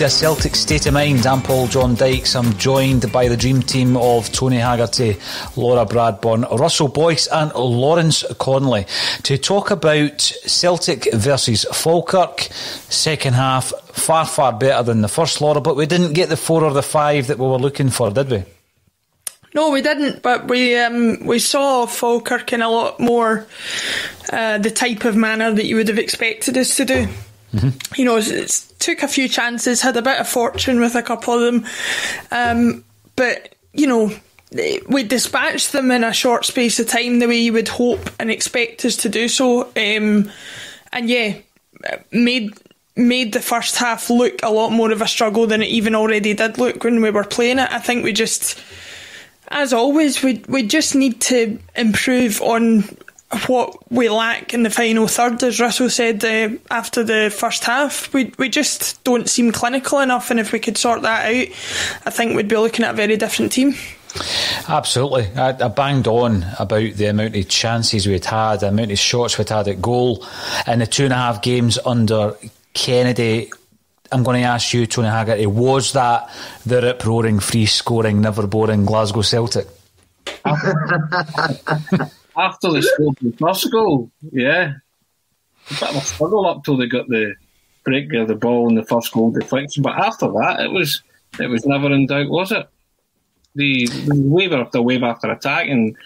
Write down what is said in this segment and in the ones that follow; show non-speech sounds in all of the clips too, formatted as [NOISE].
To a Celtic State of Mind. I'm Paul John Dykes. I'm joined by the dream team of Tony Haggerty, Laura Bradburn, Russell Boyce, and Lawrence Connolly to talk about Celtic versus Falkirk. Second half, far, far better than the first, Laura, but we didn't get the four or the five that we were looking for, did we? No, we didn't, but we um, we saw Falkirk in a lot more uh, the type of manner that you would have expected us to do. Mm-hmm. You know, it's, took a few chances, had a bit of fortune with a couple of them, um, but you know, we dispatched them in a short space of time the way you would hope and expect us to do so. Um, and yeah, made made the first half look a lot more of a struggle than it even already did look when we were playing it. I think we just, as always, we we just need to improve on what we lack in the final third, as Russell said uh, after the first half. We we just don't seem clinical enough, and if we could sort that out, I think we'd be looking at a very different team. Absolutely. I, I, banged on about the amount of chances we'd had, the amount of shots we'd had at goal and the two and a half games under Kennedy. I'm going to ask you, Tony Haggerty, was that the rip roaring, free scoring, never boring Glasgow Celtic? [LAUGHS] after they scored the first goal, yeah, a bit of a struggle up till they got the break of the ball and the first goal deflection. But after that, it was it was never in doubt, was it? The, the wave after wave after attack, and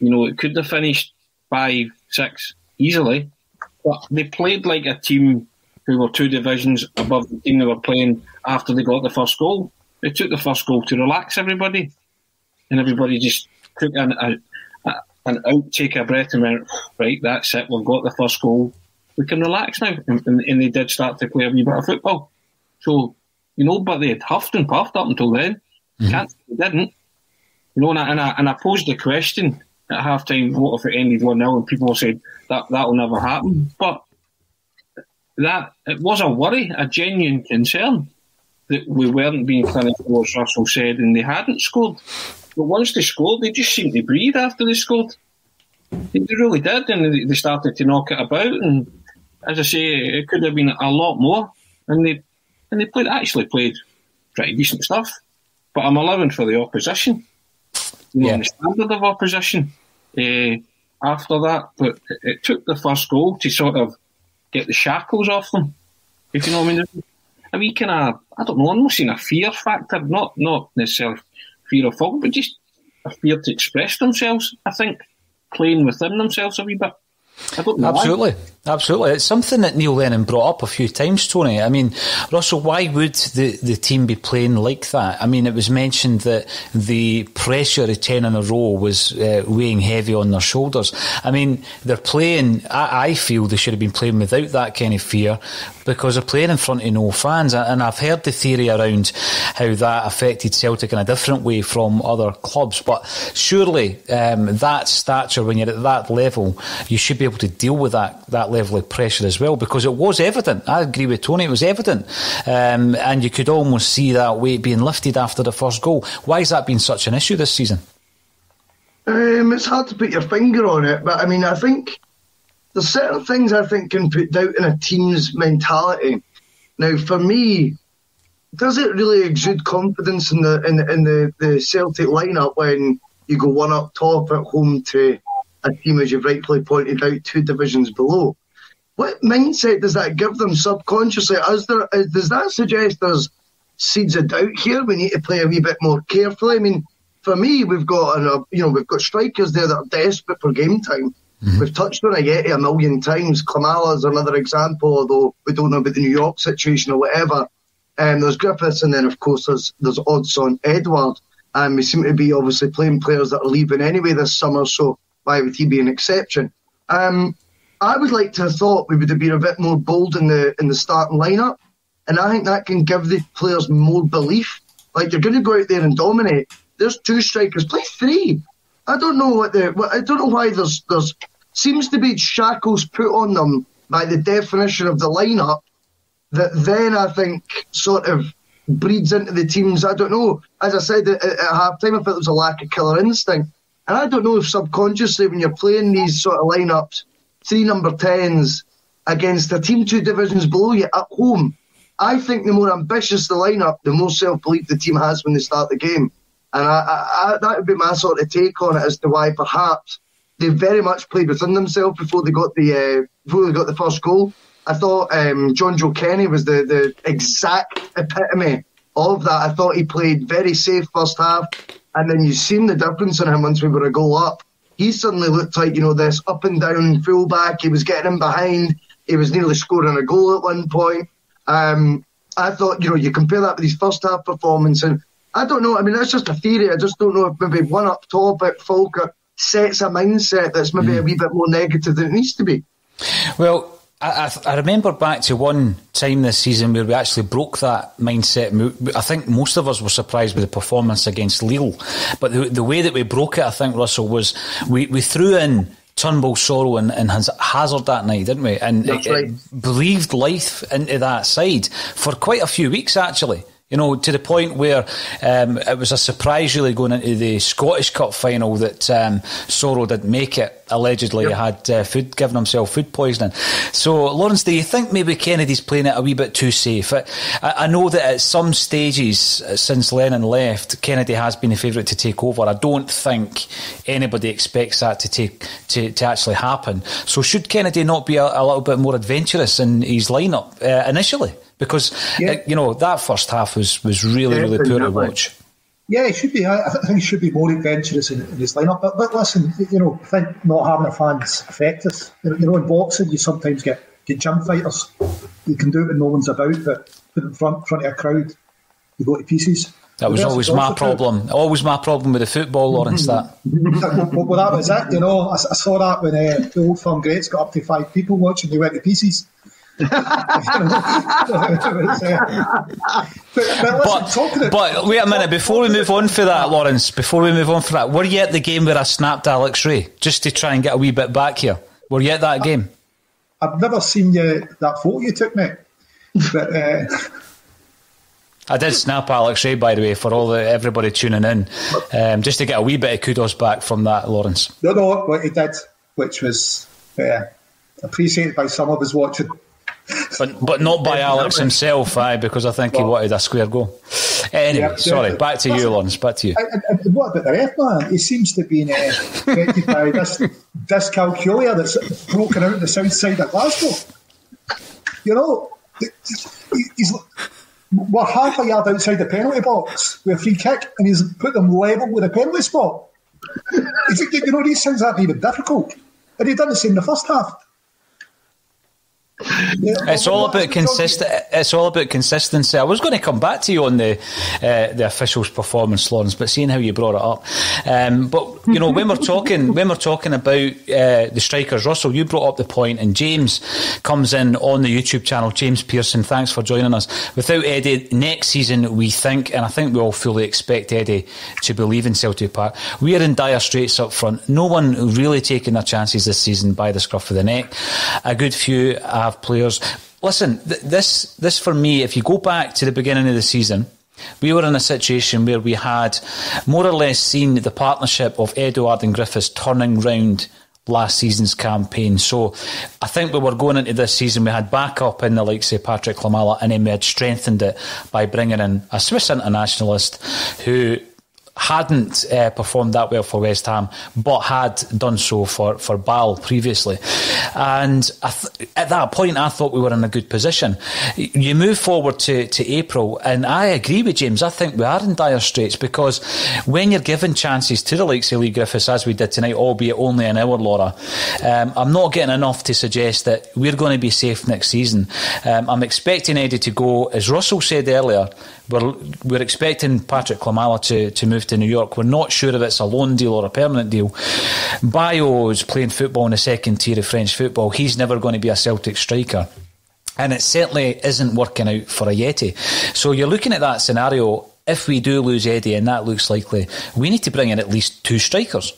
you know it could have finished five, six easily, but they played like a team who were two divisions above the team they were playing after they got the first goal. They took the first goal to relax everybody, and everybody just took a, a and out, take a breath, and went, right, that's it, we've got the first goal. We can relax now. And, and, and they did start to play a wee bit of football. So, you know, but they had huffed and puffed up until then. Mm-hmm. Can't they didn't. You know, and I, and I, and I posed the question at half time, what if it ended 1 0? And people said that that'll never happen. But that it was a worry, a genuine concern that we weren't being clinical, as Russell said, and they hadn't scored. But once they scored, they just seemed to breathe after they scored. They really did, and they started to knock it about. And as I say, it could have been a lot more. And they and they played actually played pretty decent stuff. But I'm 11 for the opposition. You know, yeah. the standard of opposition. Uh, after that, but it, it took the first goal to sort of get the shackles off them. If you know what I mean. I mean, kind of, I don't know, almost in a fear factor, not not necessarily fear of fault, but just a fear to express themselves. I think playing within themselves a wee bit. Absolutely. Why. Absolutely. It's something that Neil Lennon brought up a few times, Tony. I mean, Russell, why would the, the team be playing like that? I mean, it was mentioned that the pressure of 10 in a row was uh, weighing heavy on their shoulders. I mean, they're playing, I, I, feel they should have been playing without that kind of fear because they're playing in front of no fans. And I've heard the theory around how that affected Celtic in a different way from other clubs. But surely um, that stature, when you're at that level, you should be able to deal with that, that level of pressure as well because it was evident. I agree with Tony, it was evident. Um, and you could almost see that weight being lifted after the first goal. Why has that been such an issue this season? Um, it's hard to put your finger on it, but I mean, I think there's certain things I think can put doubt in a team's mentality. Now, for me, does it really exude confidence in the in, in the, the Celtic lineup when you go one up top at home to a team, as you've rightfully pointed out, two divisions below? What mindset does that give them subconsciously? Is there, is, does that suggest there's seeds of doubt here? We need to play a wee bit more carefully. I mean, for me, we've got an, uh, you know we've got strikers there that are desperate for game time. Mm-hmm. We've touched on Ajeti a million times. Klimala is another example, although we don't know about the New York situation or whatever. Um, there's Griffiths, and then of course there's there's Odsonne Edouard, And we seem to be obviously playing players that are leaving anyway this summer, so why would he be an exception? Um, I would like to have thought we would have been a bit more bold in the in the starting lineup, and I think that can give the players more belief. Like they're going to go out there and dominate. There's two strikers, play three. I don't know what the I don't know why there's there's seems to be shackles put on them by the definition of the lineup that then I think sort of breeds into the teams. I don't know. As I said at, at I felt there was a lack of killer instinct. And I don't know if subconsciously, when you're playing these sort of lineups, three number 10s against a team two divisions below you at home, I think the more ambitious the lineup, the more self belief the team has when they start the game. And I, I, I, that would be my sort of take on it as to why perhaps they very much played within themselves before they got the uh, before they got the first goal. I thought um, Jonjoe Kenny was the, the exact epitome of that. I thought he played very safe first half, and then you've seen the difference in him once we were a goal up. He suddenly looked like you know this up and down fullback. He was getting in behind. He was nearly scoring a goal at one point. Um, I thought you know you compare that with his first half performance, and I don't know. I mean, that's just a theory. I just don't know if maybe one up top at Falkirk sets a mindset that's maybe mm. a wee bit more negative than it needs to be. Well, I, I, remember back to one time this season where we actually broke that mindset. I think most of us were surprised with the performance against Lille, but the, the way that we broke it, I think Russell was we, we threw in Turnbull, Soro, and, and Hazard that night, didn't we? And it, right. it breathed life into that side for quite a few weeks actually. You know, to the point where um, it was a surprise really going into the Scottish Cup final that um, didn't make it. Allegedly, yep. he had uh, food given himself food poisoning. So, Lawrence, do you think maybe Kennedy's playing it a wee bit too safe? I, I know that at some stages uh, since Lennon left, Kennedy has been the favourite to take over. I don't think anybody expects that to take to, to actually happen. So, should Kennedy not be a, a little bit more adventurous in his lineup uh, initially? Because yeah. uh, you know that first half was was really yeah, really poor to watch. Yeah, he should be. I, think he should be more adventurous in, in his lineup. But, but listen, you know, I think not having a fans affect us. You know, in boxing, you sometimes get get gym fighters. You can do it when no one's about, but put in front front of a crowd, you go to pieces. That was always my problem. True. Always my problem with the football, Lawrence. That. well, well, that was it. You know, I, I saw that when uh, the old firm greats got up to five people watching. They went to pieces but, but, but, wait a minute before we move on for that, Lawrence. Before we move on for that, were you at the game where I snapped Alex Ray just to try and get a wee bit back here? Were you at that game? I've never seen you that photo you took, mate. But. Uh, I did snap Alex Ray, by the way, for all the everybody tuning in, um, just to get a wee bit of kudos back from that, Lawrence. No, no, what he did, which was uh, appreciated by some of us watching but but not by Alex himself, aye, because I think well, he wanted a square goal. Anyway, yeah, sorry, back to you, Lawrence. Back to you. And, and what about the ref man? He seems to be uh, by this dyscalculia that's broken out the south side of Glasgow. You know, he's we're half a yard outside the penalty box with a free kick, and he's put them level with a penalty spot. you know, these things aren't even difficult, and he done the same in the first half it's all about consistent. It's all about consistency. I was going to come back to you on the uh, the officials' performance, Lawrence, but seeing how you brought it up, um, but you know when we're talking when we're talking about uh, the strikers, Russell, you brought up the point, and James comes in on the YouTube channel. James Pearson, thanks for joining us. Without Eddie, next season we think, and I think we all fully expect Eddie to believe in Celtic Park. We are in dire straits up front. No one really taking their chances this season by the scruff of the neck. A good few have have players. Listen, th- this this for me, if you go back to the beginning of the season, we were in a situation where we had more or less seen the partnership of Edouard and Griffiths turning round last season's campaign. So I think we were going into this season, we had backup in the likes of Patrick Klimala, and then we had strengthened it by bringing in a Swiss internationalist who hadn't uh, performed that well for West Ham, but had done so for, for Ball previously. And th- at that point, I thought we were in a good position. You move forward to, to April, and I agree with James. I think we are in dire straits because when you're given chances to the likes of Leigh Griffiths, as we did tonight, albeit only an hour, Laura, um, I'm not getting enough to suggest that we're going to be safe next season. Um, I'm expecting Eddie to go, as Russell said earlier, we're, we're expecting Patrick Klimala to, to move to New York. We're not sure if it's a loan deal or a permanent deal. Bayo is playing football in the second tier of French football. He's never going to be a Celtic striker. And it certainly isn't working out for Ajeti. So you're looking at that scenario. If we do lose Eddie, and that looks likely, we need to bring in at least two strikers.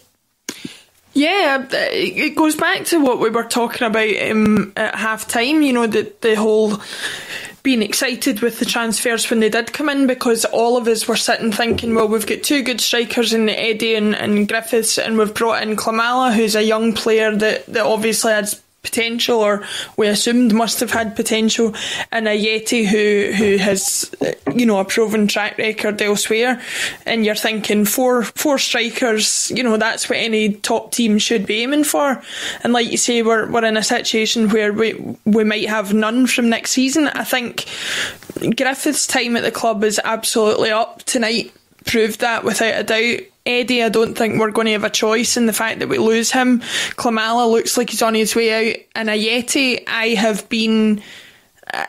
Yeah, it goes back to what we were talking about um, at half time, you know, the, the whole being excited with the transfers when they did come in because all of us were sitting thinking, well, we've got two good strikers in Eddie and, and Griffiths, and we've brought in Klimala, who's a young player that, that obviously has potential, or we assumed must have had potential, and Ajeti who who has you know a proven track record elsewhere, and you're thinking four four strikers, you know that's what any top team should be aiming for, and like you say, we're we're in a situation where we we might have none from next season. I think Griffith's time at the club is absolutely up tonight. Proved that without a doubt. Eddie, I don't think we're going to have a choice in the fact that we lose him. Klimala looks like he's on his way out. And Ajeti, I have been.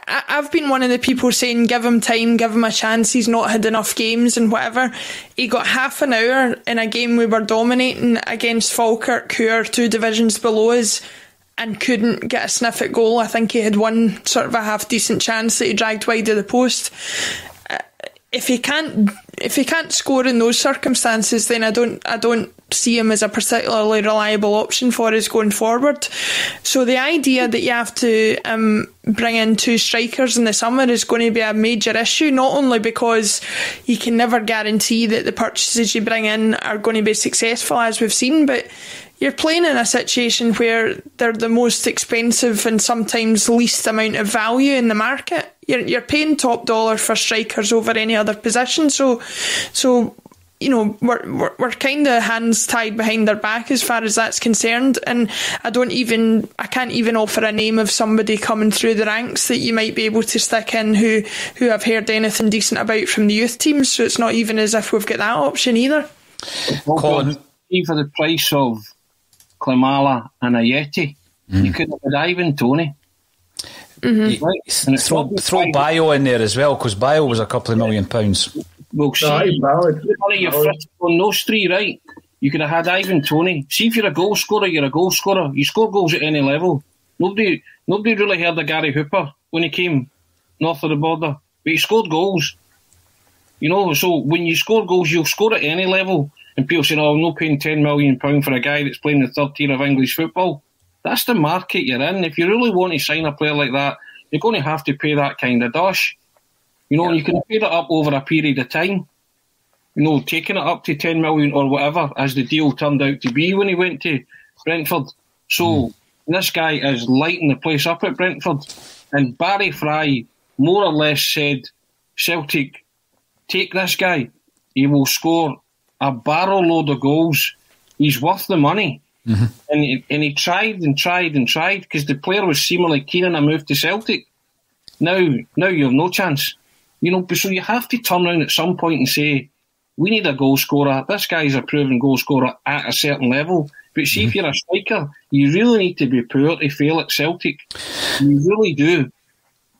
I've been one of the people saying, give him time, give him a chance. He's not had enough games and whatever. He got half an hour in a game we were dominating against Falkirk, who are two divisions below us, and couldn't get a sniff at goal. I think he had one sort of a half decent chance that he dragged wide of the post if he can't if he can't score in those circumstances, then I don't I don't see him as a particularly reliable option for us going forward. So the idea that you have to um, bring in two strikers in the summer is going to be a major issue. Not only because you can never guarantee that the purchases you bring in are going to be successful, as we've seen, but you're playing in a situation where they're the most expensive and sometimes least amount of value in the market. You're you're paying top dollar for strikers over any other position. So so you know we're we're, we're kind of hands tied behind their back as far as that's concerned. And I don't even I can't even offer a name of somebody coming through the ranks that you might be able to stick in who who I've heard anything decent about from the youth teams. So it's not even as if we've got that option either. Colin, for the price of Klimala and Ajeti, mm. you could have had Ivan Toney. Mm-hmm. Throw, throw Bayo in there as well because Bayo was a couple of million pounds. Well, see, no, you're on those three, right? You could have had Ivan Toney. See, if you're a goal scorer, you're a goal scorer. You score goals at any level. Nobody, nobody really heard of Gary Hooper when he came north of the border, but he scored goals. You know, so when you score goals, you'll score at any level. And people saying, "Oh, I'm not paying ten million pound for a guy that's playing the third tier of English football." That's the market you're in. If you really want to sign a player like that, you're going to have to pay that kind of dash. You know, yeah. you can pay that up over a period of time. You know, taking it up to 10 million or whatever, as the deal turned out to be when he went to Brentford. So mm. this guy is lighting the place up at Brentford. And Barry Fry more or less said, Celtic, take this guy. He will score a barrel load of goals. He's worth the money. Mm-hmm. And, he, and he tried and tried and tried because the player was seemingly keen on a move to Celtic. Now, now you have no chance. You know, so you have to turn around at some point and say, we need a goal scorer. This guy's a proven goal scorer at a certain level. But see, mm-hmm. if you're a striker, you really need to be poor to fail at Celtic. You really do.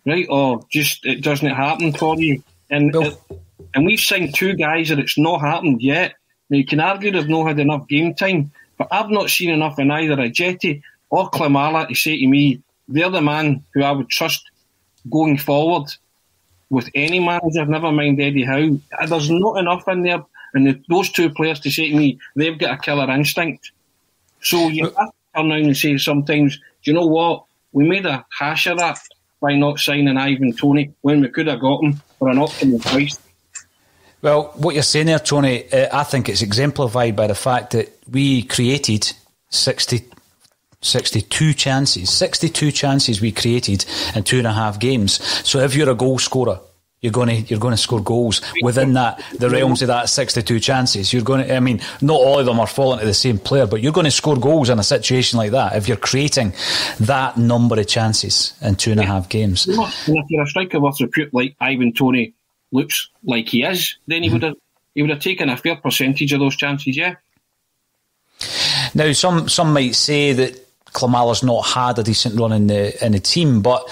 Right? Or just it doesn't happen for you. And Bill. it, and we've signed two guys that it's not happened yet. Now, you can argue they've not had enough game time, but I've not seen enough in either Ajeti or Klimala to say to me, they're the man who I would trust going forward with any manager, never mind Eddie Howe. Uh, there's not enough in there, and the, those two players to say to me, they've got a killer instinct. So you uh, have to turn around and say sometimes, do you know what? We made a hash of that by not signing Ivan Toney when we could have got him for an optimal price. Well, what you're saying there, Tony, uh, I think it's exemplified by the fact that we created 60, 62 chances. 62 chances we created in two and a half games. So if you're a goal scorer, you're going to you're going to score goals within that the realms of that 62 chances. You're going to, I mean, not all of them are falling to the same player, but you're going to score goals in a situation like that if you're creating that number of chances in two and a half games. And if you're a striker with repute like Ivan Toney looks like he is, then he mm-hmm. would have he would have taken a fair percentage of those chances. Yeah. Now, some some might say that Klimala's not had a decent run in the in the team, but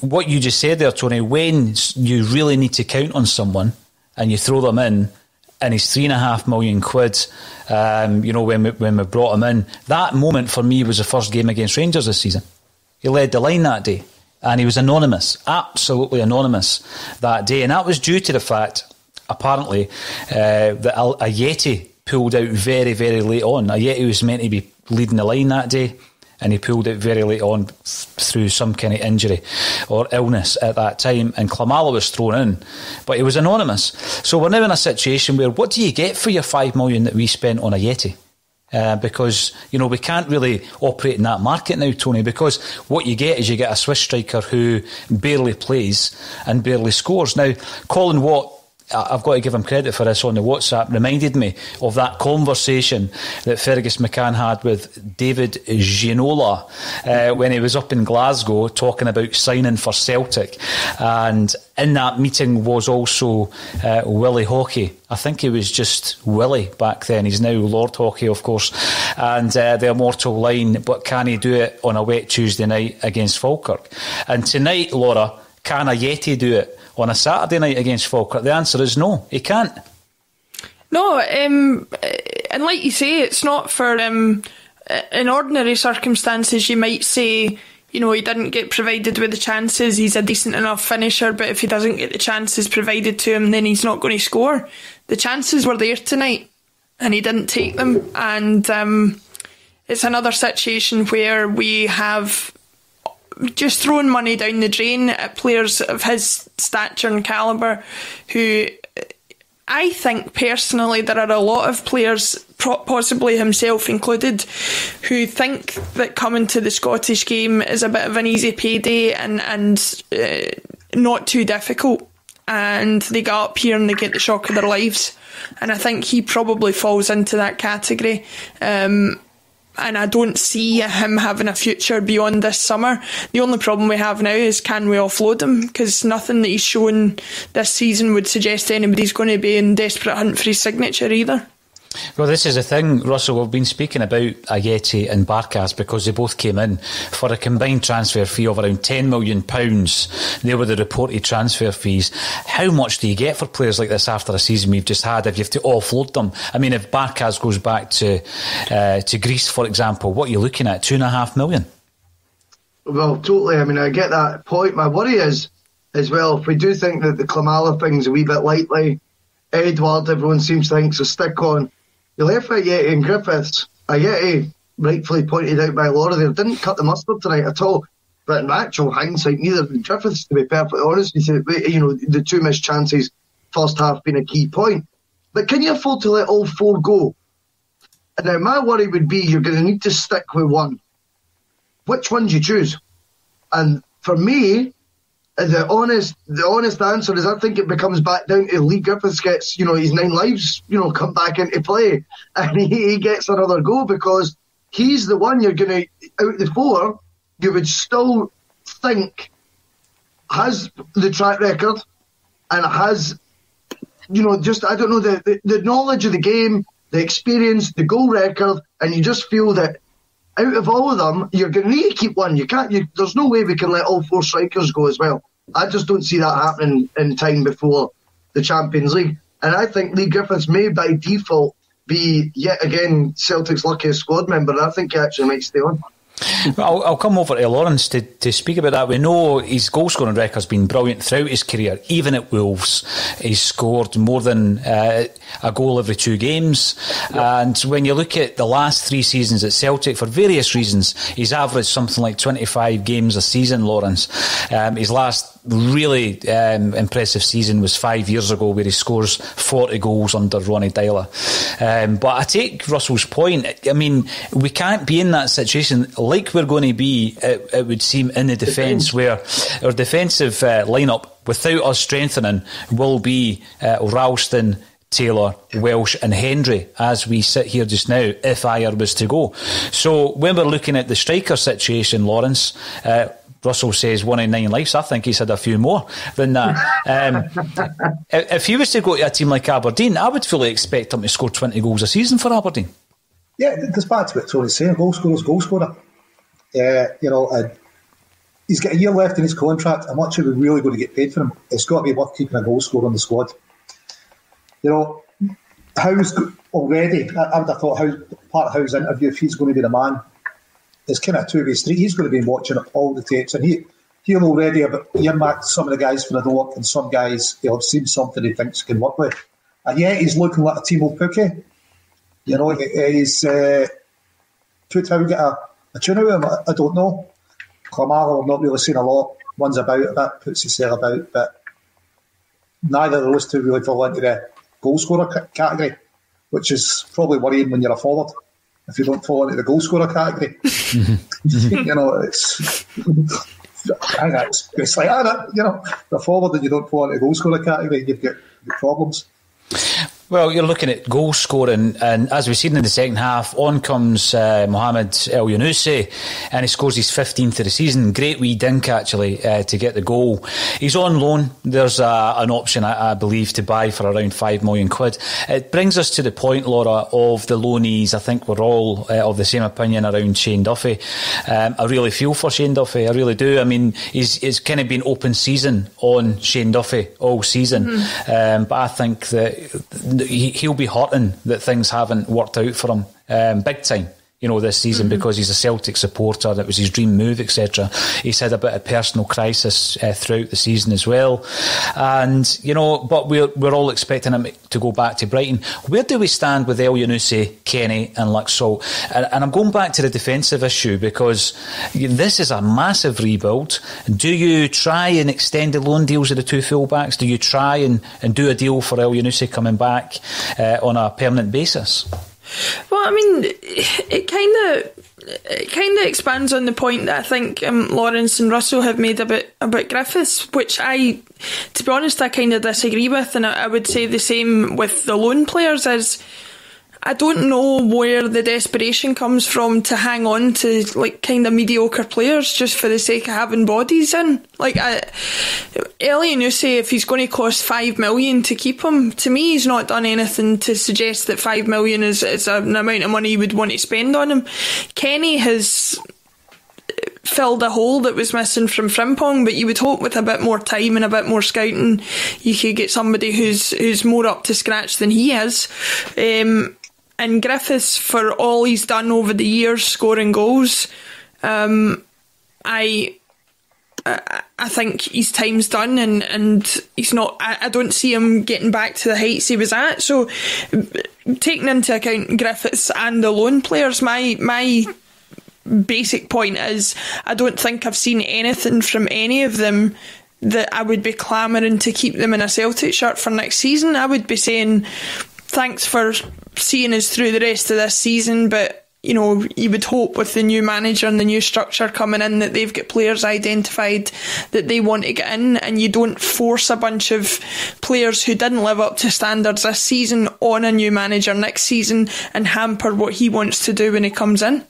what you just said there, Tony, when you really need to count on someone and you throw them in, and he's three and a half million quid. Um, you know, when we, when we brought him in, that moment for me was the first game against Rangers this season. He led the line that day and he was anonymous, absolutely anonymous that day. And that was due to the fact, apparently, uh, that Yeti pulled out very, very late on. Ajeti was meant to be leading the line that day, and he pulled out very late on through some kind of injury or illness at that time. And Klimala was thrown in, but he was anonymous. So we're now in a situation where what do you get for your five million that we spent on Ajeti? Uh, because you know we can't really operate in that market now, Tony. Because what you get is you get a Swiss striker who barely plays and barely scores. Now, Colin Watt I've got to give him credit for this on the WhatsApp, reminded me of that conversation that Fergus McCann had with David Ginola uh, when he was up in Glasgow talking about signing for Celtic. And in that meeting was also uh, Willie Haughey. I think he was just Willie back then. He's now Lord Haughey, of course. And uh, the immortal line, but can he do it on a wet Tuesday night against Falkirk? And tonight, Laura, can Ajeti do it? On a Saturday night against Falkirk? The answer is no, he can't. No, um, and like you say, it's not for. Um, in ordinary circumstances, you might say, you know, he didn't get provided with the chances. He's a decent enough finisher, but if he doesn't get the chances provided to him, then he's not going to score. The chances were there tonight, and he didn't take them. And um, it's another situation where we have just throwing money down the drain at players of his stature and calibre who I think personally there are a lot of players, possibly himself included, who think that coming to the Scottish game is a bit of an easy payday and and uh, not too difficult, and they get up here and they get the shock of their lives, and I think he probably falls into that category. Um, and I don't see him having a future beyond this summer. The only problem we have now is can we offload him? Because nothing that he's shown this season would suggest anybody's going to be in desperate hunt for his signature either. Well, this is the thing, Russell. We've been speaking about Ajeti and Barkas because they both came in for a combined transfer fee of around £10 million. They were the reported transfer fees. How much do you get for players like this after a season we've just had if you have to offload them? I mean, if Barkas goes back to, uh, to Greece, for example, what are you looking at? Two and a half million? Well, totally. I mean, I get that point. My worry is, as well, if we do think that the Klimala thing's a wee bit lightly, Edouard, everyone seems to think, so stick on the left Ajeti and Griffiths, Ajeti, rightfully pointed out by Laura there, didn't cut the mustard tonight at all. But in actual hindsight, neither did Griffiths, to be perfectly honest. You know, the two missed chances, first half being a key point. But can you afford to let all four go? Now, my worry would be you're going to need to stick with one. Which one do you choose? And for me, the honest the honest answer is I think it becomes back down to Leigh Griffiths gets, you know, his nine lives, you know, come back into play. [LAUGHS] And he, he gets another go because he's the one you're gonna out the four, you would still think has the track record and has you know, just I don't know the, the, the knowledge of the game, the experience, the goal record, and you just feel that out of all of them, you're going to need to keep one. You can't. You, there's no way we can let all four strikers go as well. I just don't see that happening in time before the Champions League. And I think Leigh Griffiths may, by default, be yet again Celtic's luckiest squad member. I think he actually might stay on. I'll, I'll, come over to Lawrence to, to speak about that. We know his goal scoring record has been brilliant throughout his career. Even at Wolves, he's scored more than uh, a goal every two games. Yep. And when you look at the last three seasons at Celtic, for various reasons, he's averaged something like 25 games a season, Lawrence. Um, his last really um, impressive season was five years ago where he scores 40 goals under Ronnie Deila. Um, but I take Russell's point. I mean, we can't be in that situation like we're going to be, it, it would seem, in the defence where our defensive uh, lineup, without us strengthening, will be uh, Ralston, Taylor, Welsh, and Hendry as we sit here just now, if Ajer was to go. So when we're looking at the striker situation, Lawrence, uh, Russell says one in nine lives. I think he's had a few more than that. Um, [LAUGHS] if he was to go to a team like Aberdeen, I would fully expect him to score 20 goals a season for Aberdeen. Yeah, goes back to what Tony's saying goal scorer's goal scorer. Uh, you know, uh, he's got a year left in his contract. How much are we really going to get paid for him? It's got to be worth keeping a goal scorer on the squad. You know, Howe's already, I would have thought how part of Howe's interview, if he's going to be the man it's kind of a two way street. He's going to be watching all the tapes, and he he'll already have earmarked some of the guys for the walk, and some guys he'll have seen something he thinks he can work with. And yeah, he's looking like a Teemu Pukki. You know, he's uh, could Howe get a, a tune out of him. I, don't know. Klimala, I've not really seen a lot. One's about a bit, puts hair about, but neither of those two really fall into the goal scorer category, which is probably worrying when you're a forward. If you don't fall into the goal scorer category. [LAUGHS] [LAUGHS] you know, it's. it's, it's like, ah, you know, the forward and you don't fall into the goal scorer category, you've got problems. Well, you're looking at goal scoring, and as we've seen in the second half, on comes uh, Mohamed Elyounoussi, and he scores his 15th of the season. Great wee dink, actually, uh, to get the goal. He's on loan. There's a, an option, I, I, believe, to buy for around 5 million quid. It brings us to the point, Laura, of the loanees. I think we're all uh, of the same opinion around Shane Duffy. Um, I really feel for Shane Duffy. I really do. I mean, he's, it's kind of been open season on Shane Duffy all season. Mm. Um, but I think that he'll be hurting that things haven't worked out for him um, big time you know, this season mm-hmm. because he's a Celtic supporter. That was his dream move, etc. He's had a bit of personal crisis uh, throughout the season as well, and you know, but we're we're all expecting him to go back to Brighton. Where do we stand with Elyounoussi, Kenny, and Laxalt? And, and I'm going back to the defensive issue because this is a massive rebuild. Do you try and extend the loan deals of the two fullbacks? Do you try and, and do a deal for Elyounoussi coming back uh, on a permanent basis? Well, I mean, it kind of it kind of expands on the point that I think um, Lawrence and Russell have made about about Griffiths, which I, to be honest, I kind of disagree with, and I, I would say the same with the loan players. Is I don't know where the desperation comes from to hang on to like kind of mediocre players just for the sake of having bodies in. Like I, say if he's going to cost five million to keep him, to me he's not done anything to suggest that five million is, is an amount of money you would want to spend on him. Kenny has filled a hole that was missing from Frimpong, but you would hope with a bit more time and a bit more scouting, you could get somebody who's who's more up to scratch than he is. Um, and Griffiths, for all he's done over the years, scoring goals, um, I, I think his time's done, and, and he's not. I, I, don't see him getting back to the heights he was at. So, taking into account Griffiths and the loan players, my my basic point is I don't think I've seen anything from any of them that I would be clamouring to keep them in a Celtic shirt for next season. I would be saying thanks for seeing us through the rest of this season, but you know, you would hope with the new manager and the new structure coming in that they've got players identified that they want to get in, and you don't force a bunch of players who didn't live up to standards this season on a new manager next season and hamper what he wants to do when he comes in.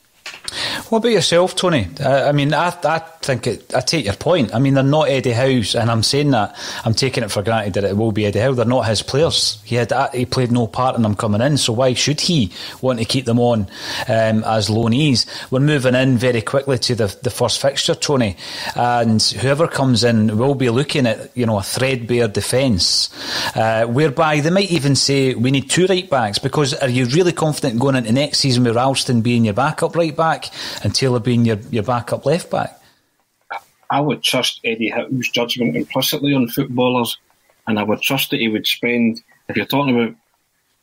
What about yourself, Tony? I, I mean, I, I think it, I take your point. I mean, they're not Eddie Howe's, and I'm saying that I'm taking it for granted that it will be Eddie Howe. They're not his players. He had he played no part in them coming in, so why should he want to keep them on um, as loanees? We're moving in very quickly to the the first fixture, Tony, and whoever comes in will be looking at you know a threadbare defence, uh, whereby they might even say we need two right backs because are you really confident going into next season with Ralston being your backup right back and Taylor being your, your backup left back? I would trust Eddie Howe's judgment implicitly on footballers, and I would trust that he would spend. If you're talking about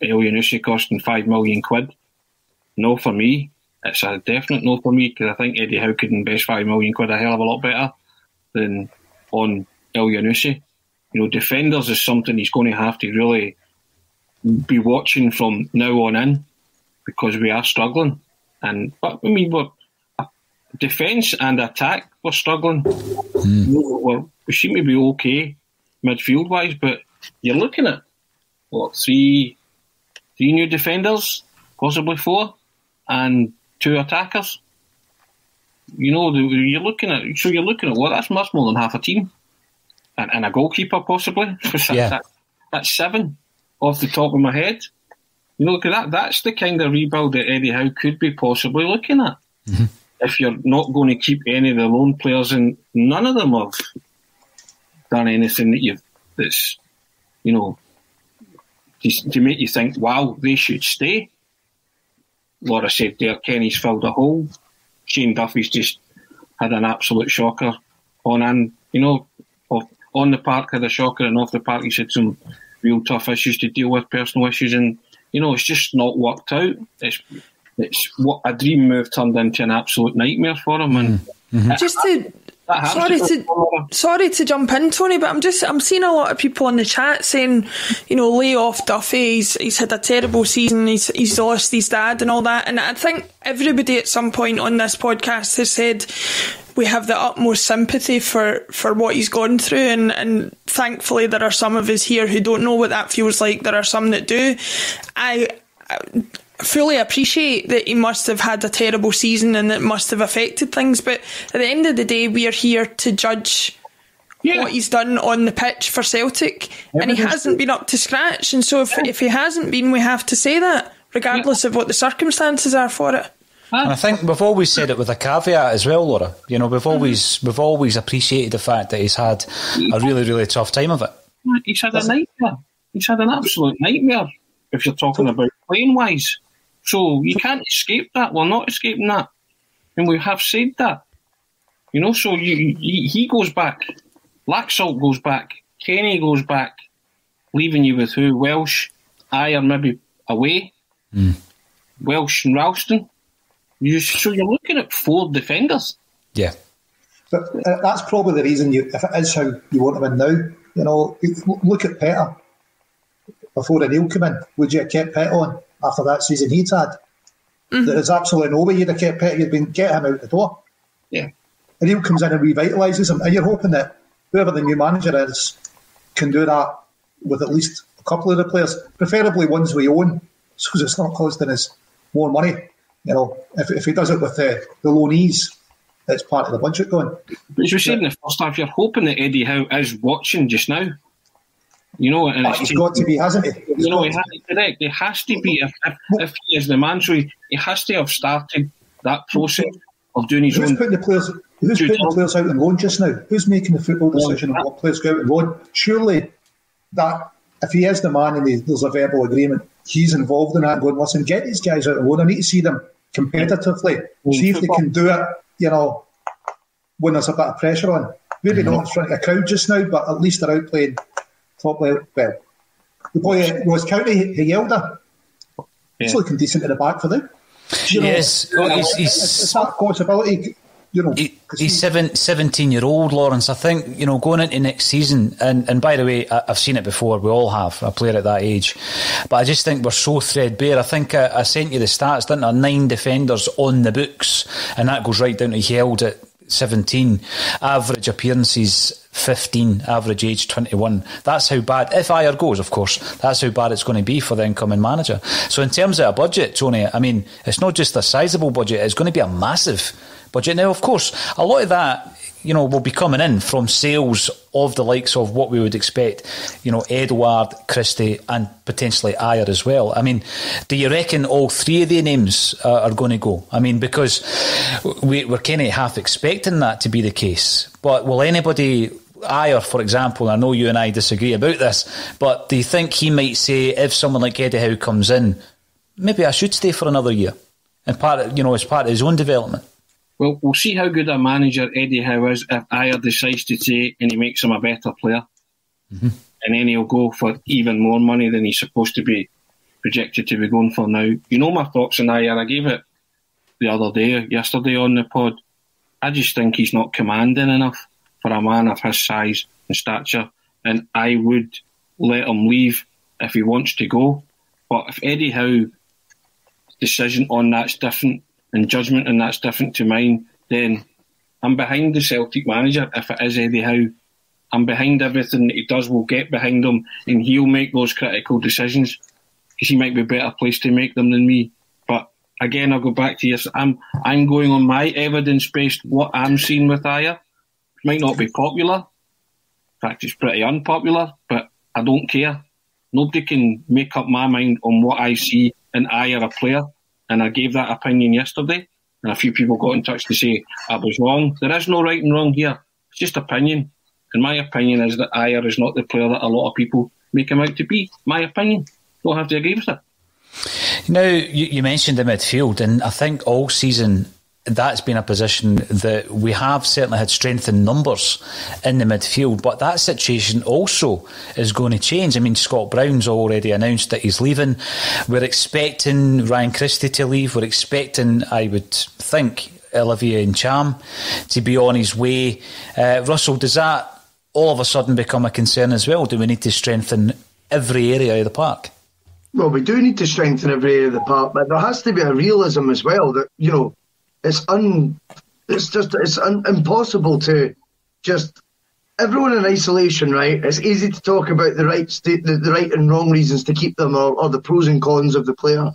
Elyounoussi costing five million quid, no for me. It's a definite no for me because I think Eddie Howe could invest five million quid a hell of a lot better than on Elyounoussi. You know, defenders is something he's going to have to really be watching from now on in because we are struggling. And but I mean, we're defence and attack we're struggling. Mm. We're, we seem to be okay midfield wise, but you're looking at what three, three new defenders, possibly four, and two attackers. You know, you're looking at so you're looking at what that's much more than half a team, and, and a goalkeeper possibly. [LAUGHS] yeah. That, that's seven off the top of my head. You know, that that's the kind of rebuild that Eddie Howe could be possibly looking at. Mm-hmm. If you're not going to keep any of the loan players, and none of them have done anything that you've that's you know to, to make you think, wow, they should stay. Laura said there, Kenny's filled a hole. Shane Duffy's just had an absolute shocker on and you know on the park had a shocker and off the park he's had some real tough issues to deal with, personal issues and you know, it's just not worked out. It's it's what a dream move turned into an absolute nightmare for him. And mm-hmm. just to Sorry to sorry to jump in, Tony, but I'm just I'm seeing a lot of people in the chat saying, you know, lay off Duffy. He's he's had a terrible season. He's he's lost his dad and all that. And I think everybody at some point on this podcast has said we have the utmost sympathy for, for what he's gone through, and, and thankfully there are some of us here who don't know what that feels like. There are some that do. I, I fully appreciate that he must have had a terrible season and it must have affected things, but at the end of the day, we are here to judge. Yeah. What he's done on the pitch for Celtic, and he hasn't been up to scratch. And so, if, if he hasn't been, we have to say that, regardless yeah. of what the circumstances are for it. And I think we've always said it with a caveat as well, Laura. You know, we've always mm-hmm. we've always appreciated the fact that he's had a really really tough time of it. He's had a nightmare. He's had an absolute nightmare. If you're talking about playing wise, so you can't escape that. We're not escaping that, and we have said that. You know, so you, you he goes back, Laxalt goes back, Kenny goes back, leaving you with who? Welsh, I are maybe away. Mm. Welsh and Ralston. You, so you're looking at four defenders. Yeah. But uh, that's probably the reason you, if it is how you want to win now, you know, look at Petta. Before O'Neill came in, would you have kept Petta on after that season he'd had? Mm-hmm. There's absolutely no way you'd have kept Petta. You'd been get him out the door. Yeah. And he comes in and revitalises him, and you're hoping that whoever the new manager is can do that with at least a couple of the players, preferably ones we own, so it's not costing us more money. You know, if, if he does it with the, the low knees, it's part of the budget going. But as you said in the first half, you're hoping that Eddie Howe is watching just now. You know, and oh, he's got to be, hasn't he? He's you know, he has, correct. He has to be if, if, if, he is the man. So he, he has to have started that process of doing his who's own. Putting the players, who's putting the players out on loan just now? Who's making the football decision on what players go out on loan? Surely that if he is the man and there's a verbal agreement, he's involved in that. Going, listen, get these guys out on loan. I need to see them competitively. See if they can do it, you know, when there's a bit of pressure on. Maybe mm-hmm. not in front of a crowd just now, but at least they're out playing top level. Well, the boy at Ross County, he Hjelde. Yeah. He's looking decent in the back for them. You know, yes, he's, he's, it's, it's that possibility you know, he, he's seven, 17 year old Lawrence. I think you know going into next season, and, and by the way, I, have seen it before. We all have a player at that age, but I just think we're so threadbare. I think I, I sent you the stats, didn't I? Nine defenders on the books, and that goes right down to held at 17. Average appearances 15, average age 21. That's how bad, if Ajer goes, of course, that's how bad it's going to be for the incoming manager. So, in terms of a budget, Tony, I mean, it's not just a sizable budget, it's going to be a massive budget. Now, of course, a lot of that, you know, will be coming in from sales of the likes of what we would expect, you know, Edouard, Christie, and potentially Ajer as well. I mean, do you reckon all three of the names uh, are going to go? I mean, because we, we're kind of half expecting that to be the case. But will anybody Ajer, for example, I know you and I disagree about this, but do you think he might say if someone like Eddie Howe comes in, maybe I should stay for another year, and part, of, you know, as part of his own development? Well, we'll see how good a manager Eddie Howe is if Ajer decides to say and he makes him a better player. Mm-hmm. And then he'll go for even more money than he's supposed to be projected to be going for now. You know my thoughts on Ajer. I gave it the other day, yesterday on the pod. I just think he's not commanding enough for a man of his size and stature. And I would let him leave if he wants to go. But if Eddie Howe's decision on that's different, and judgment, and that's different to mine, then I'm behind the Celtic manager. If it is Eddie Howe, I'm behind everything that he does. We'll get behind him, and he'll make those critical decisions because he might be a better placed to make them than me. But again, I'll go back to yes. I'm I'm going on my evidence based what I'm seeing with Ajer. Might not be popular. In fact, it's pretty unpopular, but I don't care. Nobody can make up my mind on what I see in Ajer a player and I gave that opinion yesterday, and a few people got in touch to say I was wrong. There is no right and wrong here. It's just opinion. And my opinion is that Ajer is not the player that a lot of people make him out to be. My opinion. Don't have to agree with it. Now, you, you mentioned the midfield, and I think all season that's been a position that we have certainly had strength in numbers in the midfield, but that situation also is going to change. I mean, Scott Brown's already announced that he's leaving. We're expecting Ryan Christie to leave. We're expecting, I would think, Olivier Ntcham to be on his way. Uh, Russell, does that all of a sudden become a concern as well? Do we need to strengthen every area of the park? Well, we do need to strengthen every area of the park, but there has to be a realism as well that you know it's un, it's just it's un, impossible to just everyone in isolation, right? It's easy to talk about the right the, the right and wrong reasons to keep them or, or the pros and cons of the player.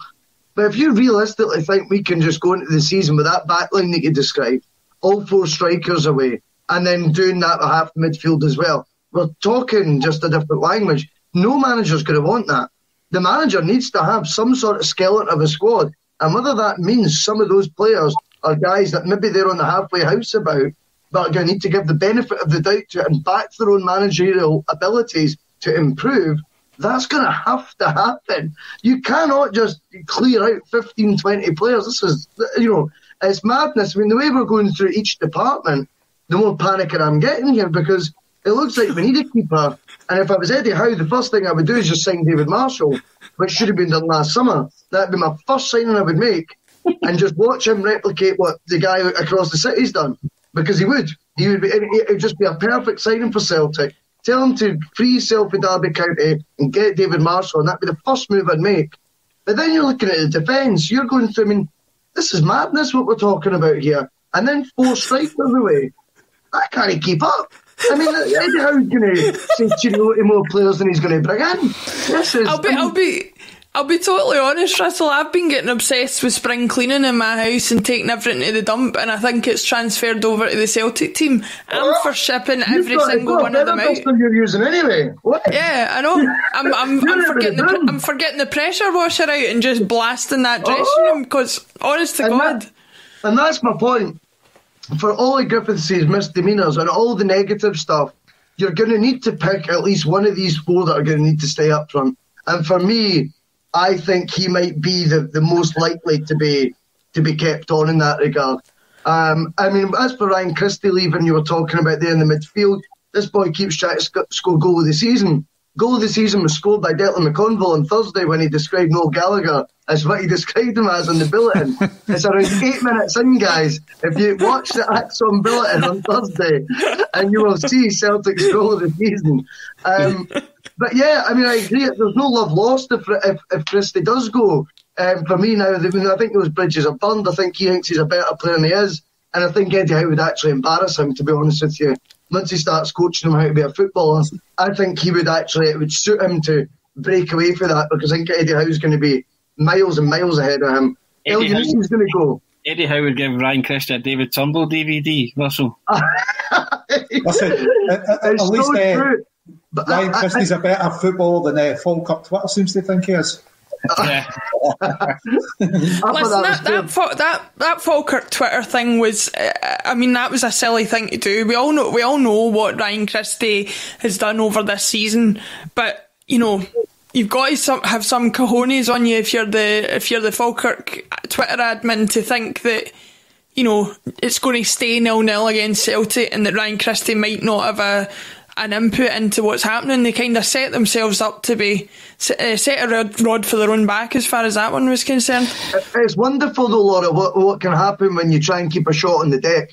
But if you realistically think we can just go into the season with that backline that you described, all four strikers away, and then doing that at half midfield as well, we're talking just a different language. No manager's going to want that. The manager needs to have some sort of skeleton of a squad, and whether that means some of those players are guys that maybe they're on the halfway house about, but are going to need to give the benefit of the doubt to and back their own managerial abilities to improve, that's going to have to happen. You cannot just clear out 15, 20 players. This is, you know, it's madness. I mean, the way we're going through each department, the more panic I'm getting here because it looks like we need a keeper. And if I was Eddie Howe, the first thing I would do is just sign David Marshall, which should have been done last summer. That'd be my first signing I would make, [LAUGHS] and just watch him replicate what the guy across the city's done because he would. He would be. It would just be a perfect signing for Celtic. Tell him to free Selfie Derby County and get David Marshall, and that'd be the first move I'd make. But then you're looking at the defence. You're going through. I mean, this is madness what we're talking about here. And then four strikers away. I can't keep up. I mean, [LAUGHS] Eddie Howe's going to say Chino to more players than he's going to bring in. This is. I'll be. I'll be. I'll be totally honest, Russell. I've been getting obsessed with spring cleaning in my house and taking everything to the dump, and I think it's transferred over to the Celtic team. I'm oh, for shipping every single one of them out. You're using anyway. What? Yeah, I know. [LAUGHS] I'm, I'm, I'm forgetting the, I'm forgetting the pressure washer out and just blasting that oh. dressing oh. room because, honest to and God. That, and that's my point. For all of Griffiths' misdemeanours and all the negative stuff, you're going to need to pick at least one of these four that are going to need to stay up front. And for me, I think he might be the, the most likely to be to be kept on in that regard. Um, I mean, as for Ryan Christie leaving, you were talking about there in the midfield. This boy keeps trying to sc- score goal of the season. Goal of the season was scored by Declan McConville on Thursday when he described Noel Gallagher as what he [LAUGHS] described him as on the bulletin. it's around [LAUGHS] eight minutes in, guys. If you watch the ACSOM bulletin on Thursday, and you will see Celtic's goal of the season. Um, but yeah, I mean, I agree. There's no love lost if if, if Christie does go. Um, for me now, I, mean, I think those bridges are burned. I think he thinks he's a better player than he is, and I think Eddie Howe would actually embarrass him. To be honest with you, once he starts coaching him how to be a footballer, I think he would actually it would suit him to break away for that because I think Eddie Howe's going to be miles and miles ahead of him. Eddie Howe's going to go. Eddie Howe would give Ryan Christie a David Turnbull DVD, Russell. [LAUGHS] Listen, at, at, at least uh, but Ryan I, Christie's I, a better footballer than uh, Falkirk Twitter seems to think he is. Yeah. [LAUGHS] Listen, that, that, that, that Falkirk Twitter thing was, uh, I mean, that was a silly thing to do. We all know, we all know what Ryan Christie has done over this season, but you know, you've got to have some cojones on you if you're the if you're the Falkirk Twitter admin to think that you know it's going to stay nil nil against Celtic and that Ryan Christie might not have a an input into what's happening. They kind of set themselves up to be uh, set a rod for their own back as far as that one was concerned. It's wonderful though, Laura, what, what can happen when you try and keep a shot on the deck.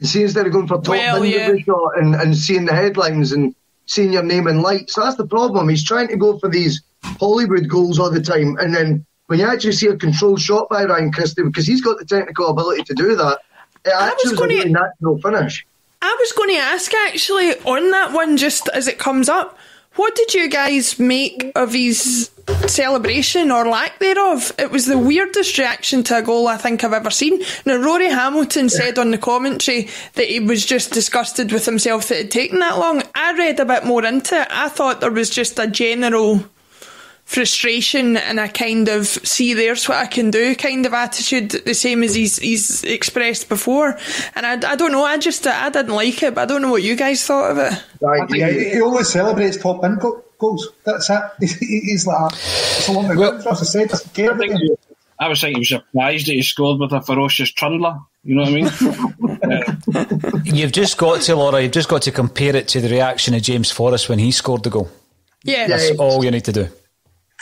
You see, instead of going for top well, yeah. shot and, and seeing the headlines and seeing your name in lights, that's the problem. He's trying to go for these Hollywood goals all the time, and then when you actually see a controlled shot by Ryan Christie, because he's got the technical ability to do that, it actually is a really natural finish. I was going to ask actually on that one, just as it comes up, what did you guys make of his celebration or lack thereof? It was the weirdest reaction to a goal I think I've ever seen. Now, Rory Hamilton said on the commentary that he was just disgusted with himself that it had taken that long. I read a bit more into it. I thought there was just a general frustration and a kind of see there's what I can do kind of attitude, the same as he's he's expressed before. And I, I don't know, I just I didn't like it, but I don't know what you guys thought of it. Right, yeah, he always celebrates top in goals. That's it. [LAUGHS] He's like, it's a long well, I said, I, I was thinking he was surprised that he scored with a ferocious trundler. You know what I mean? [LAUGHS] Uh, you've just got to, Laura, you've just got to compare it to the reaction of James Forrest when he scored the goal. Yeah. That's all you need to do.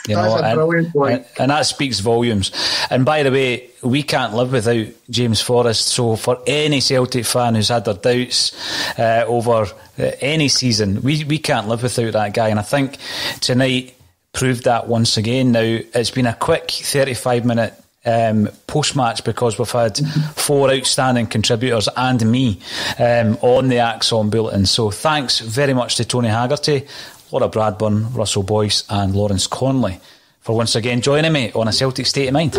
You That's know, a brilliant point. And, and, that speaks volumes. And by the way, we can't live without James Forrest. So for any Celtic fan who's had their doubts uh, over uh, any season, we, we can't live without that guy. And I think tonight proved that once again. Now, it's been a quick 35 minute um, post match because we've had four outstanding contributors and me um, on the ACSOM Bulletin. So thanks very much to Tony Haggerty, Laura Bradburn, Russell Boyce, and Lawrence Connolly for once again joining me on a Celtic State of Mind.